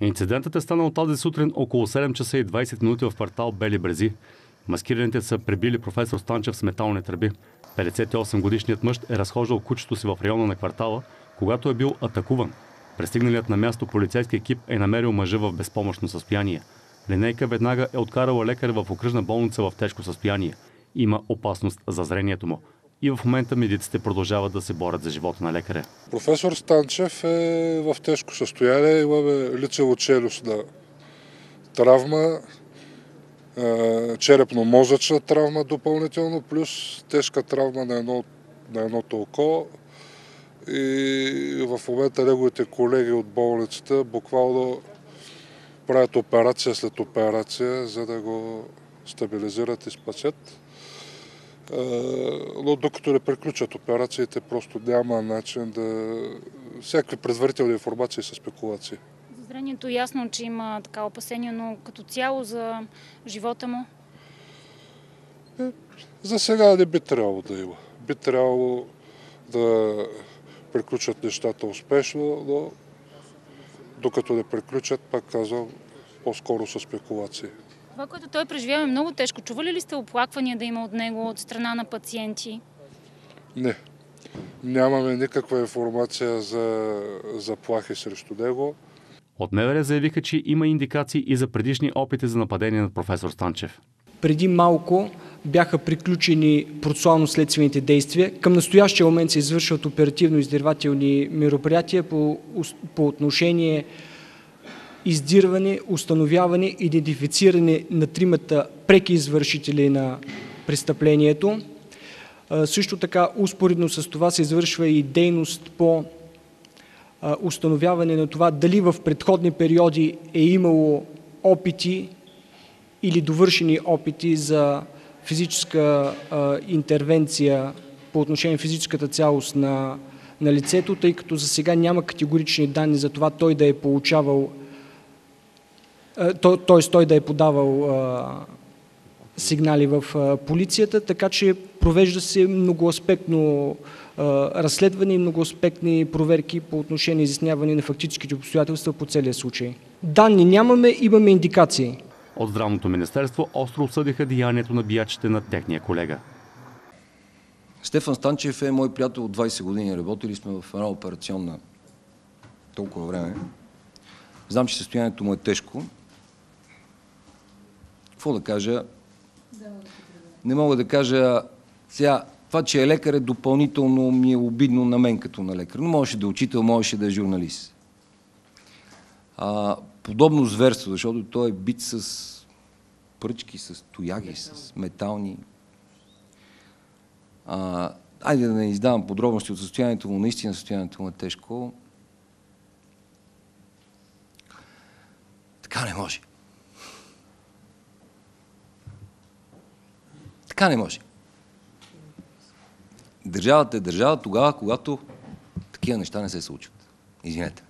Инцидентът е станал тази сутрин около 7 часа и 20 минути в квартал Бели Брези. Маскираните са прибили професор Станчев с метални тръби. 58 годишният мъж е разхождал кучето си в района на квартала, когато е бил атакуван. Пристигналият на място полицейски екип е намерил мъжа в безпомощно състояние. Линейка веднага е откарала лекар в окръжна болница в тежко състояние. Има опасност за зрението му. И в момента медиците продължават да се борят за живота на лекаря. Професор Станчев е в тежко състояние. Имаме лицево-челюстна травма, черепно-мозъчна травма допълнително, плюс тежка травма на, едно, на едното око. И в момента неговите колеги от болницата буквално правят операция след операция, за да го стабилизират и спасят. Но докато не приключат операциите, просто няма начин да... Всякакви предварителни информации са спекулации. За зрението ясно, че има така опасение, но като цяло за живота му? За сега не би трябвало да има. Би трябвало да приключат нещата успешно, но докато не приключат, пак казвам, по-скоро са спекулации. Това, което той преживява е много тежко. Чували ли сте оплаквания да има от него, от страна на пациенти? Не. Нямаме никаква информация за заплахи срещу него. От МВР заявиха, че има индикации и за предишни опити за нападение на професор Станчев. Преди малко бяха приключени процесуално-следствените действия. Към настоящия момент се извършват оперативно-издирвателни мероприятия по, по отношение издирване, установяване, идентифициране на тримата преки извършители на престъплението. Също така, успоредно с това се извършва и дейност по установяване на това дали в предходни периоди е имало опити или довършени опити за физическа интервенция по отношение на физическата цялост на, на лицето, тъй като за сега няма категорични данни за това той да е получавал т.е. той да е подавал сигнали в полицията, така че провежда се многоаспектно разследване и многоаспектни проверки по отношение изясняване на фактическите обстоятелства по целия случай. Данни нямаме, имаме индикации. От Здравното министерство остро осъдиха деянието на биячите на техния колега. Стефан Станчев е мой приятел от 20 години. Работили сме в една операционна толкова време. Знам, че състоянието му е тежко. Какво да кажа? Не мога да кажа сега, това, че е лекар е допълнително ми е обидно на мен като на лекар. Но можеше да е учител, можеше да е журналист. А, подобно зверство, защото той е бит с пръчки, с тояги, с метални. А, айде да не издавам подробности от състоянието му, наистина състоянието му е тежко. Така не може. Така не може. Държавата е държава тогава, когато такива неща не се случват. Извинете.